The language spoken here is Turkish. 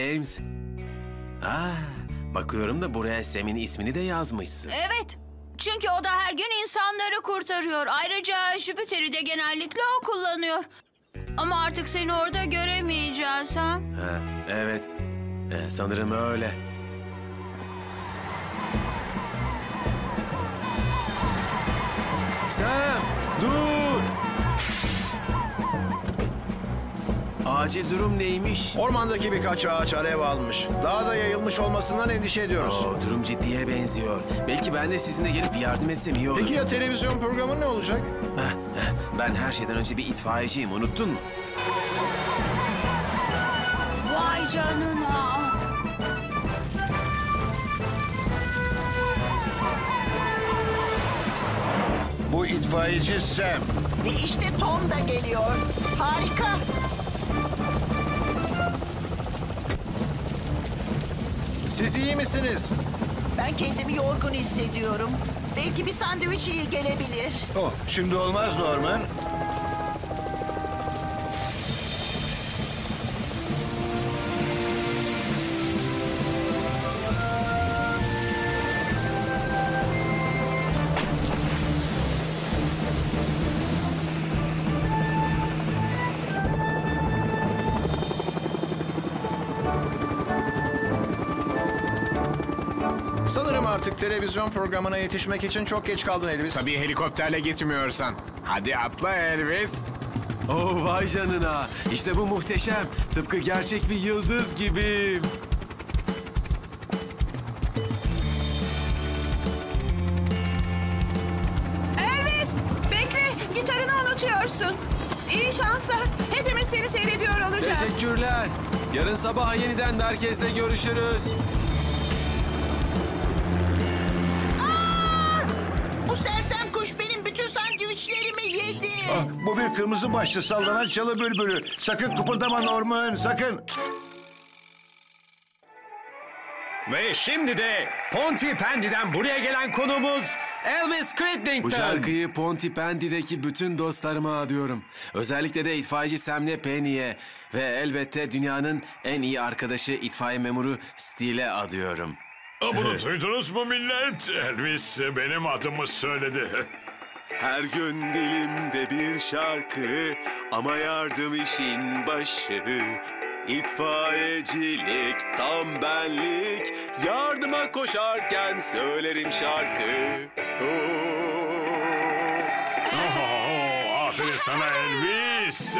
James. Aa, bakıyorum da buraya Sam'in ismini de yazmışsın. Evet. Çünkü o da her gün insanları kurtarıyor. Ayrıca Jüpiter'i de genellikle o kullanıyor. Ama artık seni orada göremeyeceğiz ha? Ha, evet. Ee, sanırım öyle. Sam, dur! Acil durum neymiş? Ormandaki birkaç ağaç alev almış. Daha da yayılmış olmasından endişe ediyoruz. Oo, durum ciddiye benziyor. Belki ben de sizinle gelip yardım etsem iyi olur. Peki ya televizyon programı ne olacak? Heh, heh, Ben her şeyden önce bir itfaiyeciyim, unuttun mu? Vay canına. Bu itfaiyeci Sam. Ve işte Tom da geliyor. Harika. Siz iyi misiniz? Ben kendimi yorgun hissediyorum. Belki bir sandviç iyi gelebilir. Oh, şimdi olmaz Norman. Sanırım artık televizyon programına yetişmek için çok geç kaldın Elvis. Tabii helikopterle gitmiyorsan. Hadi atla Elvis. Oh vay canına. İşte bu muhteşem. Tıpkı gerçek bir yıldız gibi. Elvis, bekle. Gitarını unutuyorsun. İyi şanslar. Hepimiz seni seyrediyor olacağız. Teşekkürler. Yarın sabah yeniden merkezde görüşürüz. Ah, bu bir kırmızı başlı sallanan çalı bülbülü. Sakın kıpırdama Norman, sakın. Ve şimdi de Pontypandy'den buraya gelen konuğumuz Elvis Crittington. Bu şarkıyı Pontypandy'deki bütün dostlarıma adıyorum. Özellikle de itfaiyeci Sam'le Penny'e ve elbette dünyanın en iyi arkadaşı itfaiye memuru Steele'e adıyorum. Bunu duydunuz mu millet? Elvis benim adımı söyledi. Her gün dilimde bir şarkı ama yardım işin başı. İtfaiyecilik tam benlik Yardıma koşarken söylerim şarkı Oo. Oh, aferin sana Elvis.